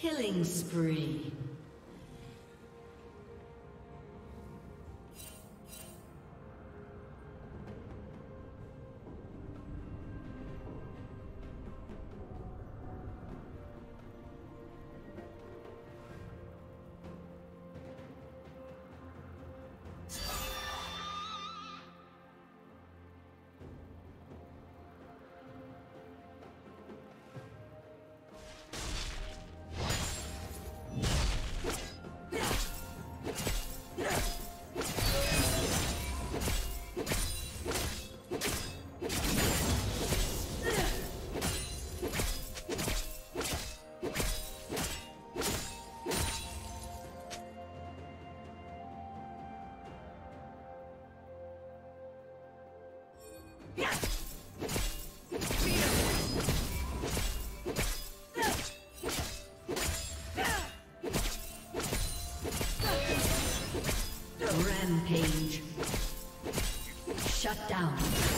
Killing spree. Shut down.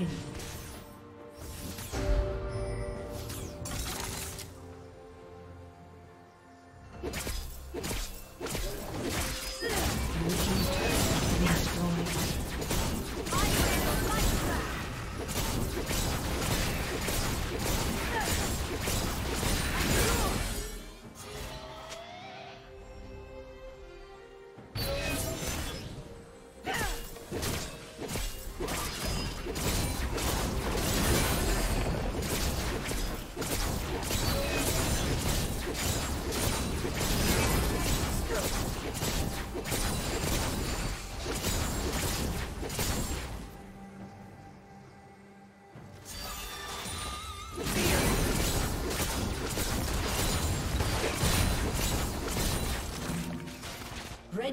Taken.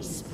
Killing.